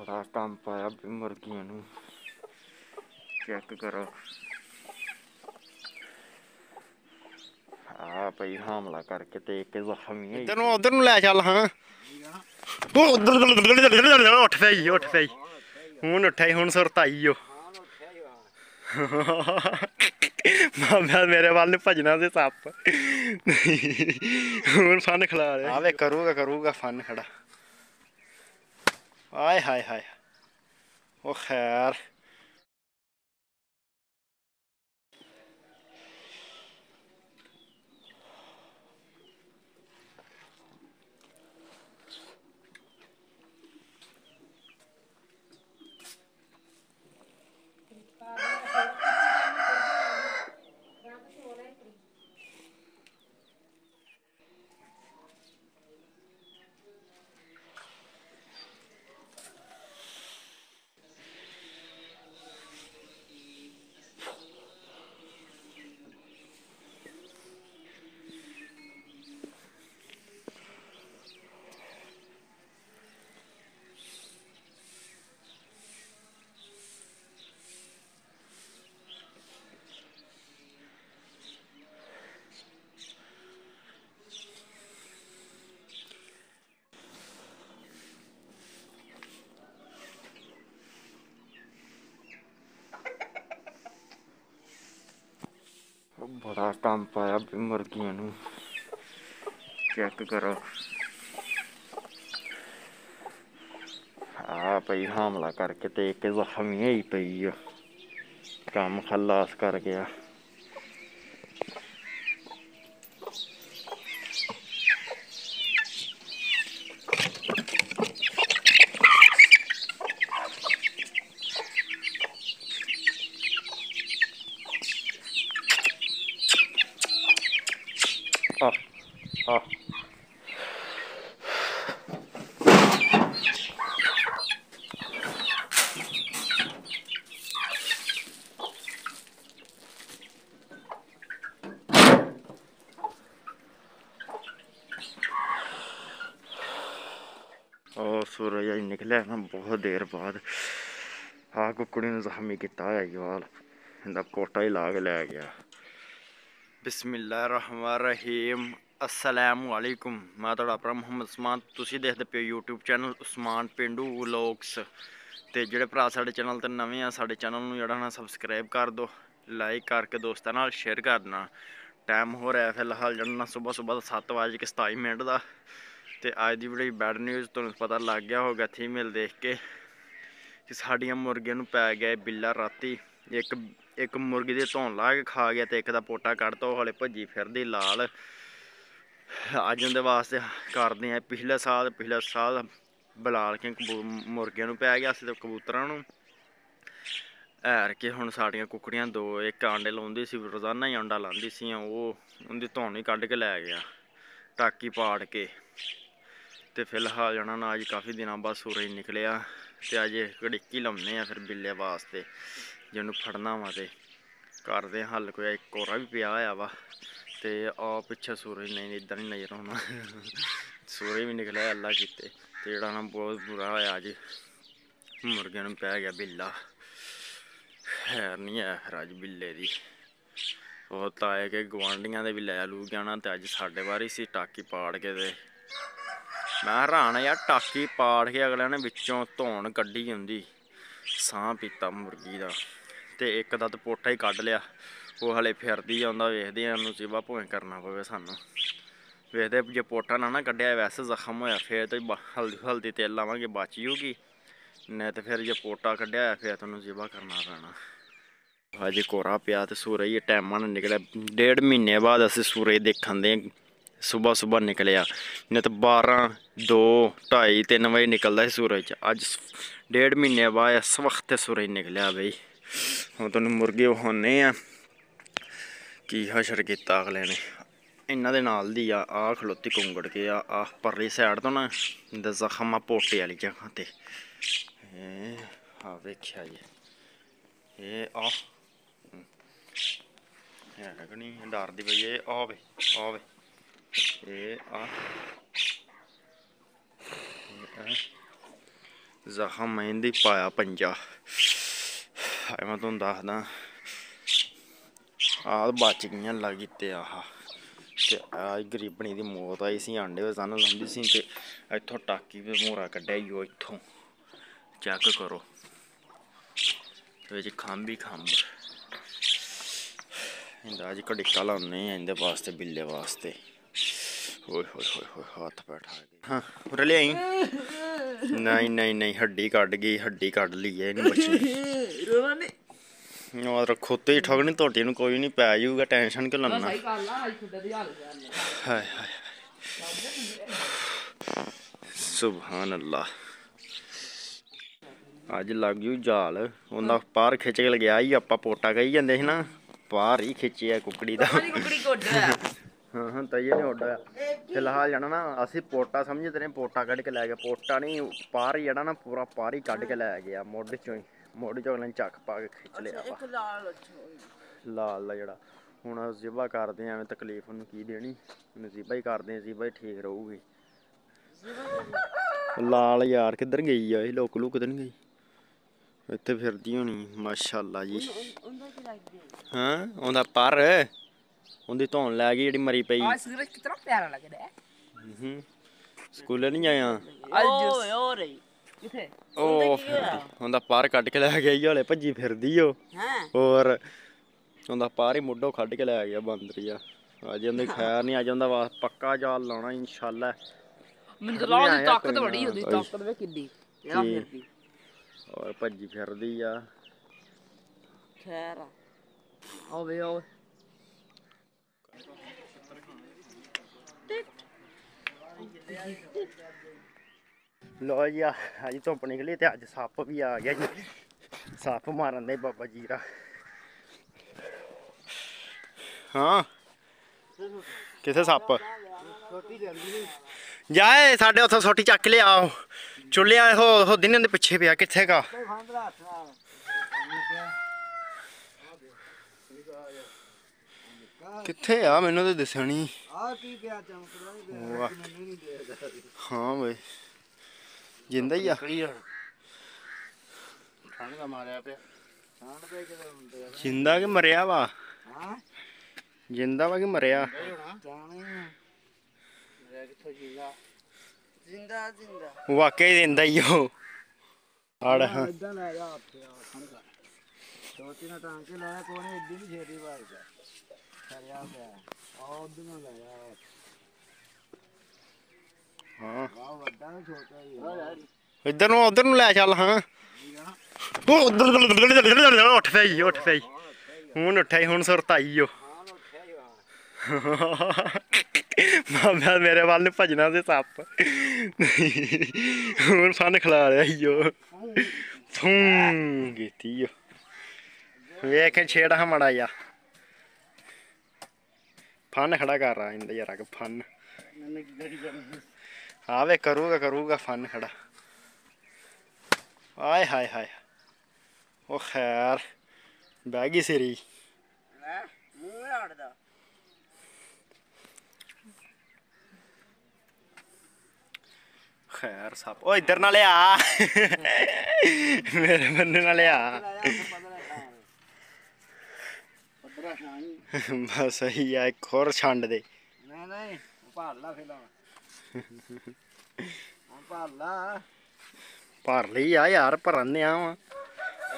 ਬੜਾ ਕੰਮ ਪਾਇਆ ਵੀ ਮੁਰਗੀਆਂ ਨੂੰ। ਚੈੱਕ ਕਰੋ। ਆ ਪਈ ਹਮਲਾ ਕਰਕੇ ਤੇ ਇੱਕ ਜ਼ਖਮੀ ਹੈ ਇੱਧਰ ਨੂੰ ਉਧਰ ਨੂੰ ਲੈ ਚੱਲ ਹਾਂ। ਉਹ ਉਧਰ ਉੱਠ ਪਈ ਉੱਠ ਪਈ ਹੁਣ ਉੱਠਿਆ ਈ, ਹੁਣ ਸੁਰਤ ਆਈ ਓ। ਮਾਮਾ ਮੇਰੇ ਵੱਲ ਨੂੰ ਭਜਣਾ ਤੇ ਸੱਪ। ਹੁਣ ਫਨ ਖਿਲਾ ਰਿਹਾ। ਆਵੇ ਕਰੂਗਾ ਕਰੂਗਾ ਫਨ ਖੜਾ। ਆਏ ਹਾਏ ਹਾਏ ਉਹ ਖੈਰ ਬੜਾ ਕੰਮ ਪਾਇਆ ਵੀ ਮੁਰਗੀਆਂ ਨੂੰ ਚੈੱਕ ਕਰੋ ਆ ਪਈ ਹਮਲਾ ਕਰਕੇ ਤੇ ਇੱਕ ਜ਼ਖਮੀ ਹੋਈ ਪਈ ਆ ਕੰਮ ਖਲਾਸ ਕਰ ਗਿਆ ਆ ਆ ਉਹ ਸੂਰਜ ਅੱਜ ਨਿਕਲਿਆ ਨਾ ਬਹੁਤ ਦੇਰ ਬਾਅਦ ਆ ਕੁੱਕੜੀ ਨੂੰ ਜ਼ਖਮੀ ਕੀਤਾ ਹੋਇਆ ਯਾਰ ਇਹਦਾ ਕੋਟਾ ਹੀ ਲਾ ਕੇ ਲੈ ਗਿਆ ਬਿਸਮਿਲ੍ਲਾਹਿਰਰਹਿਮਾਨਿਰਰਹੀਮ। ਅਸਲਾਮੁ ਅਲੈਕੁਮ। ਮੈਂ ਤੁਹਾਡਾ ਆਪਣਾ ਮੁਹੰਮਦ ਉਸਮਾਨ। ਤੁਸੀਂ ਦੇਖਦੇ ਪਿਓ YouTube channel Usman Pindu vlogs. ਤੇ ਜਿਹੜੇ ਭਰਾ ਸਾਡੇ ਚੈਨਲ ਤੇ ਨਵੇਂ ਆ, ਸਾਡੇ ਚੈਨਲ ਨੂੰ ਜਿਹੜਾ ਨਾ ਸਬਸਕ੍ਰਾਈਬ ਕਰ ਦਿਓ, ਲਾਈਕ ਕਰਕੇ ਦੋਸਤਾਂ ਨਾਲ ਸ਼ੇਅਰ ਕਰ ਦੇਣਾ। ਟਾਈਮ ਹੋ ਰਿਹਾ ਫਿਲਹਾਲ ਜਿਹੜਾ ਨਾ ਸਵੇਰ ਸਵੇਰ ਦਾ 7:27 ਮਿੰਟ ਦਾ। ਤੇ ਅੱਜ ਦੀ ਬੜੀ ਬੈਡ ਨਿਊਜ਼ ਤੁਹਾਨੂੰ ਪਤਾ ਲੱਗ ਗਿਆ ਹੋਗਾ ਥੀਮੇਲ ਦੇਖ ਕੇ ਕਿ ਸਾਡੀਆਂ ਮੁਰਗੀਆਂ ਨੂੰ ਪੈ ਗਿਆ ਬਿੱਲਾ ਰਾਤੀ। ਇੱਕ ਇੱਕ ਮੁਰਗੀ ਦੇ ਧੌਣ ਲਾ ਕੇ ਖਾ ਗਿਆ ਤੇ ਇੱਕ ਦਾ ਪੋਟਾ ਕੱਢਤਾ, ਉਹ ਹਲੇ ਭੱਜੀ ਫਿਰਦੀ ਲਾਲ। ਅੱਜ ਉਹਦੇ ਵਾਸਤੇ ਕਰਦੇ ਆ, ਪਿਛਲੇ ਸਾਲ ਪਿਛਲੇ ਸਾਲ ਬਲਾਲ ਕੇ ਕਬੂ- ਮੁਰਗੀਆਂ ਨੂੰ ਪੈ ਗਿਆ ਸੀ ਤੇ ਕਬੂਤਰਾਂ ਨੂੰ। ਐਰ ਕੇ ਹੁਣ ਸਾਡੀਆਂ ਕੁਕੜੀਆਂ ਦੋ, ਇੱਕ ਆਂਡੇ ਲਾਉਂਦੀ ਸੀ, ਰੋਜ਼ਾਨਾ ਹੀ ਆਂਡਾ ਲਾਉਂਦੀ ਸੀ ਉਹ ਉਹਦੀ ਧੌਣ ਹੀ ਕੱਢ ਕੇ ਲੈ ਗਿਆ, ਟਾਕੀ ਪਾੜ ਕੇ। ਤੇ ਫਿਲਹਾਲ ਜਣਾ ਨਾ ਅੱਜ ਕਾਫੀ ਦਿਨਾਂ ਬਾਅਦ ਸੂਰਜ ਨਿਕਲਿਆ ਤੇ ਅੱਜ ਘੜੀਕੀ ਲਾਉਨੇ ਆ ਫਿਰ ਬਿੱਲੇ ਵਾਸਤੇ। ਜਿਹਨੂੰ ਫੜਨਾ ਵਾ ਤੇ ਕਰਦੇ ਆ ਹੱਲ ਕੋਈ ਇੱਕ ਕੋਰਾ ਵੀ ਪਿਆ ਹੋਇਆ ਵਾ ਤੇ ਆ ਪਿੱਛੇ ਸੂਰਜ ਨਹੀਂ ਇਦਾਂ ਨਹੀਂ ਨਜ਼ਰ ਆਉਣਾ। ਸੂਰਜ ਵੀ ਨਿਕਲਿਆ ਅੱਲਾ ਕੀਤੇ ਤੇ ਜਿਹੜਾ ਨਾ ਬਹੁਤ ਬੁਰਾ ਹੋਇਆ ਅੱਜ। ਮੁਰਗਿਆਂ ਨੂੰ ਪੈ ਗਿਆ ਬਿੱਲਾ। ਖੈਰ ਨਹੀਂ ਹੈ ਫਿਰ ਅੱਜ ਬਿੱਲੇ ਦੀ। ਉਹ ਤਾਂ ਆਏ ਕਿ ਗਵਾਂਡੀਆਂ ਦੇ ਵੀ ਲੈ ਲੂ ਜਾਣਾ ਤੇ ਅੱਜ ਸਾਡੇ ਵਾਰੀ ਸੀ ਟਾਕੀ ਪਾੜ ਕੇ ਤੇ ਮੈਂ ਹੈਰਾਨ ਯਾਰ, ਟਾਕੀ ਪਾੜ ਕੇ ਅਗਲਿਆਂ ਨੇ ਵਿੱਚੋਂ ਧੌਣ ਕੱਢੀ ਹੁੰਦੀ, ਸਾਹ ਪੀਤਾ ਮੁਰਗੀ ਦਾ। ਤੇ ਇੱਕ ਦਾ ਤਾਂ ਪੋਟਾ ਹੀ ਕੱਢ ਲਿਆ। ਉਹ ਹਲੇ ਫਿਰਦੀ ਆਉਂਦਾ ਵੇਖਦੇ ਆ ਉਹਨੂੰ ਸੇਵਾ ਭੋਏ ਕਰਨਾ ਪਵੇ ਸਾਨੂੰ। ਵੇਖਦੇ ਜੇ ਪੋਟਾ ਨਾ ਨਾ ਕੱਢਿਆ, ਵੈਸੇ ਜ਼ਖਮ ਹੋਇਆ, ਫੇਰ ਤੇ ਬ- ਹਲਦੀ ਹਲਦੀ ਤੇਲ ਲਾਵਾਂਗੇ, ਬਚ ਜੂਗੀ ਨਹੀਂ ਤੇ ਫਿਰ ਜੇ ਪੋਟਾ ਕੱਢਿਆ ਹੋਇਆ ਫੇਰ ਤੁਹਾਨੂੰ ਸੇਵਾ ਕਰਨਾ ਪੈਣਾ। ਅੱਜ ਕੋਰਾ ਪਿਆ ਤੇ ਸੂਰਜ ਇਹ ਟਾਈਮਾਂ ਨਾਲ ਨਿਕਲਿਆ। ਡੇਢ ਮਹੀਨੇ ਬਾਅਦ ਅਸੀਂ ਸੂਰਜ ਦੇਖਣ ਦੇ ਸਵੇਰ ਸਵੇਰ ਨਿਕਲਿਆ। ਨਹੀਂ ਤਾਂ 12 2 2:30 3 ਵਜੇ ਨਿਕਲਦਾ ਸੀ ਸੂਰਜ। ਅੱਜ ਡੇਢ ਮਹੀਨੇ ਬਾਅਦ ਇਸ ਵਕਤ ਤੇ ਸੂਰਜ ਨਿਕਲਿਆ ਬਈ। ਹੁਣ ਤੁਹਾਨੂੰ ਮੁਰਗੇ ਵਹਾਉਣੇ ਆ। ਕੀ ਹਸ਼ਰ ਕੀਤਾ ਅਗਲੇ ਨੇ? ਇਹਨਾਂ ਦੇ ਨਾਲ ਦੀ ਆ ਆ ਖਲੋਤੀ ਕੁੰਗੜ ਕੇ ਆ ਆ ਪਰਲੀ ਸਾਈਡ ਤੋਂ ਨਾ ਦਾ ਜ਼ਖਮ ਆ ਪੋਟੇ ਵਾਲੀ ਜਗ੍ਹਾ ਤੇ। ਇਹ ਆ ਵੇਖਿਆ ਜੀ। ਇਹ ਆ ਹੈ। ਕਿ ਨਹੀਂ? ਡਰਦੀ ਪਈ ਇਹ ਆ ਵੇ ਆ ਵੇ। ਇਹ ਆ ਜ਼ਖਮ ਮਹਿੰਦੀ ਪਾਇਆ ਪੰਜਾ। ਹਾਏ ਮੈਂ ਤੁਹਾਨੂੰ ਦੱਸਦਾ ਆਹ ਬਚ ਗਈਆਂ ਲੱਗੀ ਤੇ ਆਹ ਤੇ ਆ ਗਰੀਬਣੀ ਦੀ ਮੌਤ ਆਈ ਸੀ ਆਂਡੇ ਵੇ ਸਾਨੂੰ ਲੰਦੀ ਸੀ ਤੇ ਇੱਥੋਂ ਟਾਕੀ ਵੀ ਮੋਰਾ ਕੱਢਿਆ ਈ ਇੱਥੋਂ ਚੈੱਕ ਕਰੋ ਵਿੱਚ ਖੰਭ ਹੀ ਖੰਭ ਇਹਦਾ ਅੱਜ ਕੜਿੱਕਾ ਲਾਉਣੇ ਆ ਇਹਦੇ ਵਾਸਤੇ ਬਿੱਲੇ ਵਾਸਤੇ ਓਏ ਹੋਏ ਹੋਏ ਹੋਏ ਹੱਥ ਬੈਠਾ ਹਾਂ ਉਰੇ ਲਿਆਈ ਨਹੀਂ ਨਹੀਂ ਨਹੀਂ ਹੱਡੀ ਕੱਢ ਗਈ ਹੱਡੀ ਕੱਢ ਲਈ ਐ ਇਹਨੂੰ ਬਚੀ ਰੋਣਾ ਨਹੀਂ ਉਹ ਰੱਖੋ ਤੇ ਹੀ ਠਗਣੀ ਤੁਹਾਡੀ ਨੂੰ ਕੋਈ ਨਹੀਂ ਪੈ ਜਾਊਗਾ ਟੈਨਸ਼ਨ ਹਾਲਤ ਹੈ ਹਾਏ ਹਾਏ ਸੁਭਾਨ ਅੱਲਾ ਅੱਜ ਲੱਗ ਜੂ ਜਾਲ। ਉਹਦਾ ਪਾਰ ਖਿੱਚ ਕੇ ਲਗਿਆ ਹੀ ਆਪਾਂ ਪੋਟਾ ਕਹੀ ਜਾਂਦੇ ਸੀ ਨਾ ਪਾਰ ਹੀ ਖਿੱਚਿਆ ਕੁਕੜੀ ਦਾ। ਸਾਡੀ ਕੁਕੜੀ ਕੋਡ ਹੈ ਹਾਂ ਤਈਏ ਨਹੀਂ ਉੱਡਿਆ ਫਿਲਹਾਲ ਜਾਣਾ ਨਾ ਅਸੀਂ ਪੋਟਾ ਸਮਝਦੇ ਨੇ ਪੋਟਾ ਕੱਢ ਕੇ ਲੈ ਗਿਆ ਪੋਟਾ ਨਹੀਂ ਪਾਰ ਹੀ ਜਿਹੜਾ ਨਾ ਪੂਰਾ ਪਾਰ ਹੀ ਕੱਢ ਕੇ ਲੈ ਗਿਆ ਮੁੱਢ ਚੋਂ ਹੀ। ਮੁੱਢ ਚੋਂ ਅਗਲੇ ਨੇ ਚੱਕ ਪਾ ਕੇ ਖਿੱਚ ਲਿਆ ਵਾ। ਲਾਲ ਲਾਲ ਦਾ ਜਿਹੜਾ। ਹੁਣ ਜ਼ਿਬਾ ਕਰਦੇ ਆ ਐਵੇਂ ਤਕਲੀਫ ਉਹਨੂੰ ਕੀ ਦੇਣੀ? ਨਜ਼ੀਬਾ ਹੀ ਕਰਦੇ ਆ ਜ਼ਿਬਾ ਹੀ ਠੀਕ ਰਹੂਗੀ। ਲਾਲ ਯਾਰ ਕਿੱਧਰ ਗਈ ਆ? ਇਹ ਲੋਕ ਲੁਕ ਨਹੀਂ ਗਈ। ਇੱਥੇ ਫਿਰਦੀ ਹੋਣੀ ਮਾਸ਼ਾਅੱਲਾ ਜੀ। ਹਾਂ? ਉਹਦਾ ਪਰ ਉਹਦੀ ਧੌਣ ਲੈ ਗਈ ਜਿਹੜੀ ਮਰੀ ਪਈ। ਆ ਸਿਗਰਟ ਕਿਤਨਾ ਪਿਆਰਾ ਲੱਗਦਾ ਹੈ ਹੂੰ। ਸਕੂਲੇ ਨਹੀਂ ਆਇਆ? ਅੱਜ ਓਏ ਓਏ। ਕਿੱਥੇ? ਉਹ ਉਹਦਾ ਪਰ ਕੱਢ ਕੇ ਲੈ ਗਈ ਹਲੇ ਭੱਜੀ ਫਿਰਦੀ ਓ ਹਾਂ? ਹੋਰ ਉਹਦਾ ਪਾਰ ਹੀ ਮੁੱਢੋਂ ਕੱਢ ਕੇ ਲੈ ਗਿਆ ਬਾਂਦਰੀਆ ਅੱਜ ਉਹਦੇ ਖੈਰ ਨਹੀਂ ਅੱਜ ਉਹਦਾ ਵਾ ਪੱਕਾ ਜਾਲ ਲਾਉਣਾ ਇਨਸ਼ਾਅੱਲਾ। ਮੈਨੂੰ ਤਾਂ ਲਾਉਣ ਦੀ ਤਾਕਤ ਬੜੀ ਹੁੰਦੀ। ਤਾਕਤ ਵੇ ਕਿੱਡੀ ਕੀ? ਫਿਰਦੀ। ਔਰ ਭੱਜੀ ਫਿਰਦੀ ਆ। ਖੈਰ ਆ। ਓਏ ਓਏ ਲੋ ਜੀ ਆ, ਅੱਜ ਧੁੱਪ ਨਿਕਲੀ ਤੇ ਅੱਜ ਸੱਪ ਵੀ ਆ ਗਿਆ ਜੀ। ਸੱਪ ਮਾਰਨ ਦੇ ਬਾਬਾ ਜੀਰਾ ਹਾਂ। ਕਿੱਥੇ ਸੱਪ? ਜਾਏ ਸਾਡੇ ਉੱਥੋਂ ਸੋਟੀ ਚੱਕ ਲਿਆ ਚੁੱਲਿਆ ਉਹ ਉਹ ਦਿਨਾਂ ਦੇ ਪਿੱਛੇ ਪਿਆ ਕਿੱਥੇ ਗਾ? ਕਿੱਥੇ ਆ? ਮੈਨੂੰ ਤਾਂ ਨਹੀਂ ਆ ਕੀ ਪਿਆ ਚਮਕਦਾ ਹਾਂ ਵੇ ਜਿੰਦਾ ਹੀ ਆ। ਠੰਡ ਦਾ ਮਾਰਿਆ ਪਿਆ। ਠੰਡ ਦੇ ਕਿਤੇ ਹੁੰਦੇ ਆ? ਜਿੰਦਾ ਕਿ ਮਰਿਆ ਵਾ? ਹਾਂ। ਜਿੰਦਾ ਵਾ ਕਿ ਮਰਿਆ? ਜਾਣੇ ਮੇਰਾ ਕਿੱਥੋਂ ਜਿੰਦਾ? ਜਿੰਦਾ ਜਿੰਦਾ। ਵਾਕਈ ਜਿੰਦਾ ਹੀ ਉਹ। ਆੜ ਹਾਂ। ਇਦਾਂ ਲੈ ਜਾ ਉੱਥੇ ਆ ਠੰਡ ਦਾ ਲਾਇਆ ਕੋਨੇ ਸਰਿਆ ਪਿਆ। ਆ ਹਾਂ। ਇੱਧਰ ਨੂੰ ਉਧਰ ਨੂੰ ਲੈ ਚੱਲ ਹਾਂ। ਉਹ ਉਧਰ ਉੱਠ ਪਿਆ ਈ, ਉੱਠ ਪਿਆ ਈ। ਹੁਣ ਉੱਠਿਆ ਹੁਣ ਸੁਰਤਾਈ ਓ। ਮਾਮਾ ਮੇਰੇ ਵੱਲ ਨੂੰ ਭਜਣਾ ਤੇ ਸੱਪ। ਹੁਣ ਫਨ ਖਿਲਾ ਰਿਹਾ ਈ ਓ। ਫੂੰ ਕੀਤੀ ਓ। ਵੇਖ ਛੇੜਾ ਮੜਾ ਜਾ ਫਨ ਖੜਾ ਕਰ ਰਹਾ ਇੰਦਾ ਯਾਰ ਕਿ ਫਨ ਮੈਨੂੰ ਕੀ ਕਰੀ ਕਰਨੀ ਆਵੇ ਕਰੂਗਾ ਕਰੂਗਾ ਫਨ ਖੜਾ ਆਏ ਹਾਏ ਹਾਏ ਉਹ ਖੈਰ ਬਹਿ ਗਈ ਸਿਰੀ ਲੈ ਮੂੰਹ ਹੜਦਾ ਖੈਰ ਸੱਪ ਉਹ ਇੱਧਰ ਨਾ ਲਿਆ ਮੇਰੇ ਬੰਦੇ ਨਾਲ ਲਿਆ ਪੱਧਰਾ ਖਾਣੀ ਬਸ ਸਹੀ ਆ ਇੱਕ ਲਾ। ਭਰ ਲਈ ਆ ਯਾਰ ਭਰਨ ਆ ਵਾ।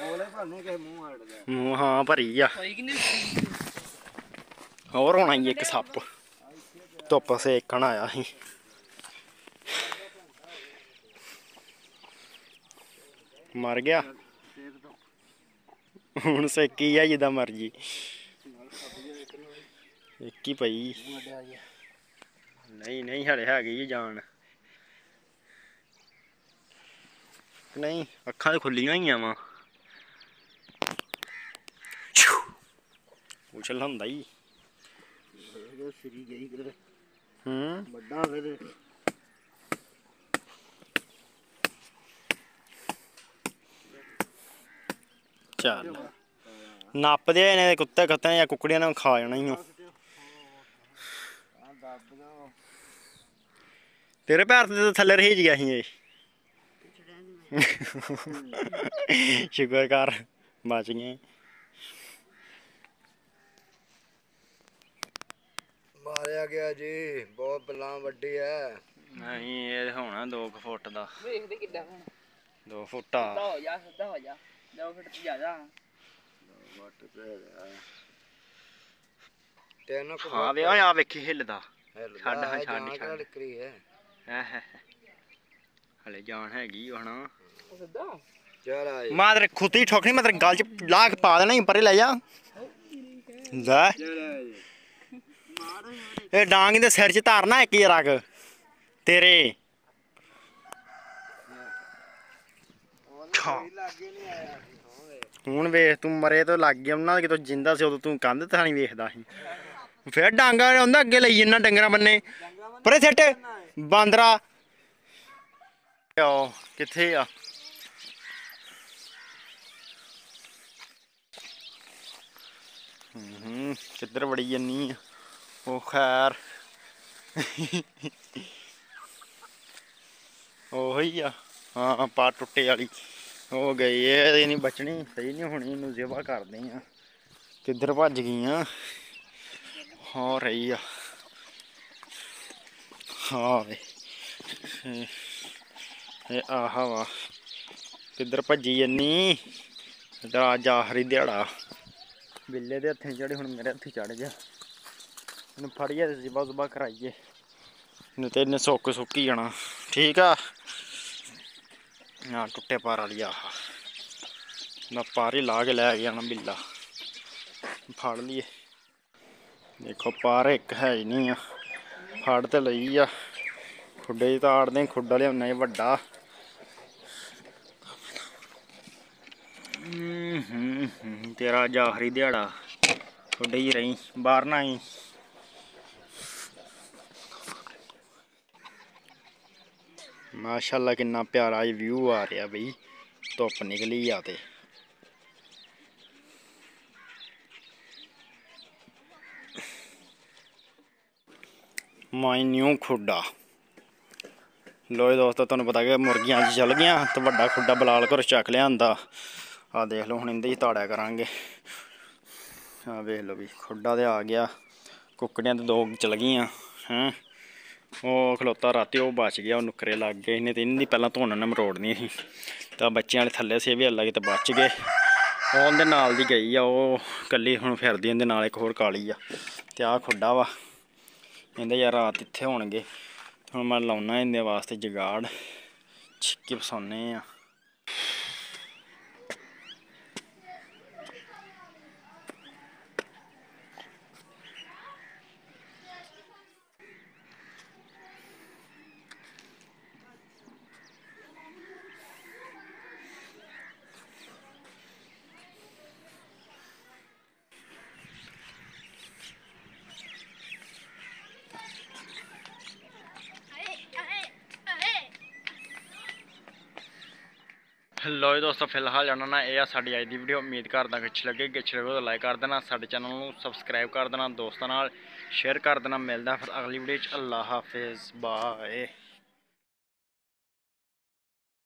ਉਹਲੇ ਭਾਨੇ ਕੇ ਮੂੰਹ ਹੜਦਾ ਮੂੰਹ ਹਾਂ ਭਰੀ ਆ। ਕੋਈ ਕਿ ਨਹੀਂ ਹੋਰ ਹੋਣਾ ਹੀ ਇੱਕ ਸੱਪ। ਧੁੱਪ ਸੇਕਣ ਆਇਆ ਸੀ। ਮਰ ਗਿਆ। ਹੁਣ ਸੇਕੀ ਆ ਜਿੱਦਾਂ ਮਰਜ਼ੀ। ਇੱਕ ਹੀ ਪਈ। ਗਿਆ। ਨਹੀਂ ਨਹੀਂ ਹਲੇ ਹੈਗੀ ਜੀ ਜਾਨ। ਨਹੀਂ ਅੱਖਾਂ ਤੇ ਖੁੱਲੀਆਂ ਹੀ ਆ ਵਾ ਉਛਲ ਹੁੰਦਾ ਹੀ। ਸਰੀ ਗਈ ਕਿਧਰ ਹੂੰ। ਵੱਡਾ ਫਿਰ। ਚੱਲ। ਨੱਪਦੇ ਨੇ ਕੁੱਤੇ ਕੁੱਤੇ ਜਾਂ ਕੁੱਕੜੀਆਂ ਨੇ ਖਾ ਜਾਣਾ ਹੀ ਦੋ ਤੇਰੇ ਪੈਰ ਤੇ ਤਾਂ ਥੱਲੇ ਰਹਿਜ ਗਿਆ ਸੀ ਇਹ। ਸ਼ੁਕਰ ਕਰ ਬਚ ਗਏ। ਮਾਰਿਆ ਗਿਆ ਜੀ ਬਹੁਤ ਬਲਾਂ ਵੱਡੀ ਹੈ ਨਹੀਂ ਇਹ ਹੋਣਾ 2 ਫੁੱਟ ਦਾ। ਵੇਖਦੇ ਕਿੱਦਾਂ ਹੁਣ। 2 ਫੁੱਟਾ। ਸਿੱਧਾ ਹੋ ਜਾ ਸਿੱਧਾ ਹੋ ਜਾ। ਦੋ ਫਿਟ ਤੇ ਜਾ ਜਾ ਵੱਟ ਤੇ ਗਿਆ ਤੈਨੂੰ ਕੋ ਹਾਂ ਵੇ ਆ ਵੇਖੀ ਹਿੱਲਦਾ। ਛੱਡ ਛੱਡ ਹਾਂ, ਛੱਡ, ਛੱਡ। ਛੱਡ। ਨਿਕਰੀ ਹੈ? ਹੈ ਹਲੇ ਜਾਨ ਹੈਗੀ ਉਹ ਹਣਾ ਸਿੱਧਾ ਚਲ ਆ ਜੀ। ਮਾਂ ਤੇਰੇ ਖੁੱਤੀ ਠੋਕਣੀ ਮੈਂ ਤੇਰੇ ਗਲ ਚ ਲਾ ਕੇ ਪਾ ਦੇਣਾ ਹੀ ਪਰੇ ਲੈ ਜਾ। ਲੈ। ਇਹ ਡਾਂਗ ਦੇ ਸਿਰ 'ਚ ਧਰਨਾ ਇੱਕ ਹੀ ਰਗ। ਤੇਰੇ। ਖਾ। ਲਾਗੇ ਨਹੀਂ ਆਇਆ ਹੋਵੇ। ਹੁਣ ਵੇਖ ਤੂੰ ਮਰੇ ਤੋਂ ਲੱਗ ਗਿਆ ਉਹਨਾਂ ਕਿਤੋਂ ਜਿੰਦਾ ਸੀ ਉਦੋਂ ਤੂੰ ਕੰਧ ਤਾਂ ਨਹੀਂ ਵੇਖਦਾ ਸੀ। ਫਿਰ ਡਾਂਗਾ ਹੁੰਦਾ ਅੱਗੇ ਲਈ ਜੰਨਾ ਡੰਗਰਾਂ ਬੰਨੇ। ਪਰੇ ਸਿੱਟ। ਬਾਂਦਰਾ। ਓ ਕਿੱਥੇ ਆ? ਹੂੰ, ਕਿੱਧਰ ਵੜੀ ਜੰਨੀ ਆ? ਉਹ ਖੈਰ। ਉਹੀ ਆ। ਹਾਂ ਪਾ ਟੁੱਟੇ ਵਾਲੀ। ਹੋ ਗਈ, ਇਹ ਨਹੀਂ ਬਚਣੀ, ਸਹੀ ਨਹੀਂ ਹੋਣੀ, ਇਹਨੂੰ ਜ਼ਿਬਾ ਕਰਦੇ ਆ। ਕਿੱਧਰ ਭੱਜ ਗਈਆਂ? ਹੋ ਰਹੀ ਆ ਹਾਂ ਵੇ ਇਹ- ਆਹਾ ਵਾ। ਕਿੱਧਰ ਭੱਜੀ ਜੰਨੀ? ਦਾ ਅੱਜ ਆਖਰੀ ਦਿਹਾੜਾ। ਬਿੱਲੇ ਦੇ ਹੱਥੇ ਚੜੇ ਹੁਣ ਮੇਰੇ ਹੱਥੀ ਚੜ ਗਿਆ। ਇਹਨੂੰ ਫੜੀਏ ਤੇ ਜ਼ਿਬਾ ਜ਼ੁਬਾ ਕਰਾਈਏ। ਨਹੀਂ ਤੇ ਇਹਨੇ ਸੁੱਕ ਸੁੱਕੀ ਜਾਣਾ। ਠੀਕ ਆ? ਨਾ ਟੁੱਟੇ ਪਾਰ ਵਾਲੀ ਆਹ। ਨਾ ਪਾਰ ਹੀ ਲਾ ਕੇ ਲੈ ਗਿਆ ਨਾ ਬਿੱਲਾ। ਫੜ ਲਈਏ। ਦੇਖੋ ਪਾਰ ਇੱਕ ਹੈ ਹੀ ਨਹੀਂ ਆ ਫੜ ਤੇ ਲਈ ਆ ਖੁੱਡੇ 'ਚ ਤਾੜਦੇ ਖੁੱਡਾ ਲਿਆਉਣਾ ਹੀ ਵੱਡਾ ਹੂੰ ਹੂੰ ਹੂੰ, ਤੇਰਾ ਅੱਜ ਆਖਰੀ ਦਿਹਾੜਾ ਖੁੱਡੇ ਹੀ ਰਹੀ ਬਾਹਰ ਨਾ ਆਈ ਮਾਸ਼ਾਅੱਲਾ ਕਿੰਨਾ ਪਿਆਰਾ ਇਹ ਵਿਊ ਆ ਰਿਹਾ ਬਈ ਧੁੱਪ ਨਿਕਲੀ ਆ ਤੇ ਮਾਈ ਨਿਊ ਖੁੱਡਾ। ਲੋਏ ਦੋਸਤੋ, ਤੁਹਾਨੂੰ ਪਤਾ ਕਿ ਮੁਰਗੀਆਂ ਅੱਜ ਚੱਲ ਗਈਆਂ ਤੇ ਵੱਡਾ ਖੁੱਡਾ ਬਲਾਲ ਘਰ ਚੱਕ ਲਿਆਂਦਾ। ਆ ਦੇਖ ਲਓ, ਹੁਣ ਇਹਦੇ ਹੀ ਤਾੜਿਆ ਕਰਾਂਗੇ। ਆ ਵੇਖ ਲਓ ਵੀ, ਖੁੱਡਾ ਤੇ ਆ ਗਿਆ। ਕੁੱਕੜੀਆਂ ਤੇ ਦੋ ਚਲ ਗਈਆਂ, ਹੈਂ। ਉਹ ਖਲੋਤਾ ਰਾਤੀ, ਉਹ ਬਚ ਗਿਆ, ਉਹ ਨੁਕਰੇ ਲੱਗ ਗਏ। ਇਹਨੇ ਤੇ ਇਹਨਾਂ ਦੀ ਪਹਿਲਾਂ ਧੋਣ ਨਾਲ ਮਰੋੜਨੀ ਸੀ। ਤਾਂ ਬੱਚਿਆਂ ਵਾਲੇ ਥੱਲੇ ਸੀ ਵੀ ਅੱਲਾ ਕਿਤੇ ਬਚ ਗਏ। ਉਹਦੇ ਨਾਲ ਦੀ ਗਈ ਆ, ਉਹ ਕੱਲੀ ਹੁਣ ਫਿਰਦੀ, ਇਹਦੇ ਨਾਲ ਇੱਕ ਹੋਰ ਕਾਲੀ ਆ। ਤੇ ਆਹ ਖੁੱਡਾ ਵਾ। ਕਹਿੰਦੇ ਯਾਰ ਰਾਤ ਇੱਥੇ ਹੋਣਗੇ। ਹੁਣ ਮੈਂ ਲਾਉਣਾ ਇਹਦੇ ਵਾਸਤੇ ਜਗਾੜ। ਛਿੱਕੇ ਫਸਾਉਣੇ ਆ। ਲੋ ਜੀ ਦੋਸਤੋ, ਫਿਲਹਾਲ ਜਾਣਾ ਨਾ ਇਹ ਆ ਸਾਡੀ ਅੱਜ ਦੀ ਵੀਡੀਓ ਉਮੀਦ ਕਰਦਾ ਕਿ ਅੱਛੀ ਲੱਗੇ ਅੱਛੀ ਲੱਗੇ ਤਾਂ ਲਾਈਕ ਕਰ ਦੇਣਾ, ਸਾਡੇ ਚੈਨਲ ਨੂੰ ਸਬਸਕ੍ਰਾਈਬ ਕਰ ਦੇਣਾ, ਦੋਸਤਾਂ ਨਾਲ ਸ਼ੇਅਰ ਕਰ ਦੇਣਾ। ਮਿਲਦਾ ਫਿਰ ਅਗਲੀ ਵੀਡੀਓ ਚ। ਅੱਲਾ ਹਾਫਿਜ਼। ਬਾਏ